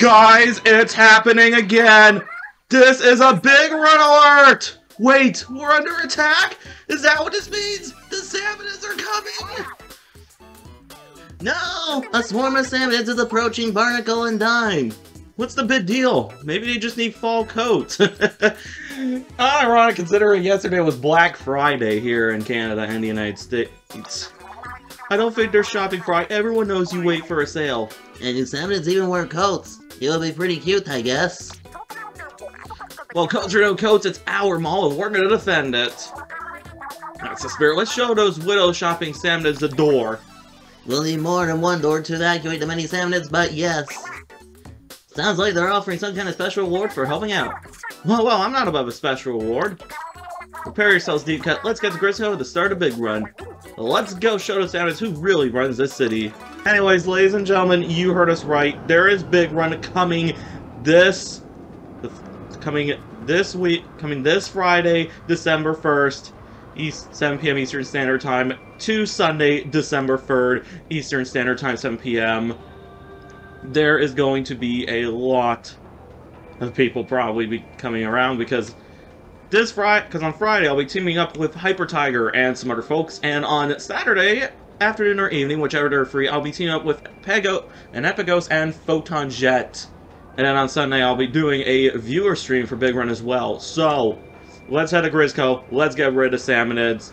Guys, it's happening again! This is a big run alert! Wait, we're under attack? Is that what this means? The Salmonids are coming! No! A swarm of salmonids is approaching Barnacle and Dime. What's the big deal? Maybe they just need fall coats. Ah, ironic considering yesterday was Black Friday here in Canada and the United States. I don't think they're shopping Friday. Everyone knows you wait for a sale. And you salmonids even wear coats. Would be pretty cute, I guess. Well, no coats, it's our mall and we're gonna defend it. That's the spirit. Let's show those widow shopping salmonids the door. We'll need more than one door to evacuate the many salmonids, but yes. Sounds like they're offering some kind of special reward for helping out. Well, well, I'm not above a special reward. Prepare yourselves, deep cut. Let's get to Grizzco to start a big run. Let's go show the Salmonids who really runs this city. Anyways, ladies and gentlemen, you heard us right. There is Big Run coming this... coming this week, coming this Friday, December 1st, East 7 p.m. Eastern Standard Time, to Sunday, December 3rd, Eastern Standard Time, 7 p.m. There is going to be a lot of people probably be coming around because this Friday, because on Friday I'll be teaming up with Hyper Tiger and some other folks, and on Saturday afternoon or evening, whichever they're free, I'll be teaming up with Pego and Epigos and Photon Jet. And then on Sunday I'll be doing a viewer stream for Big Run as well. So, let's head to Grizzco, let's get rid of Salmonids.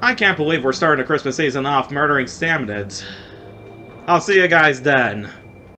I can't believe we're starting the Christmas season off murdering Salmonids. I'll see you guys then.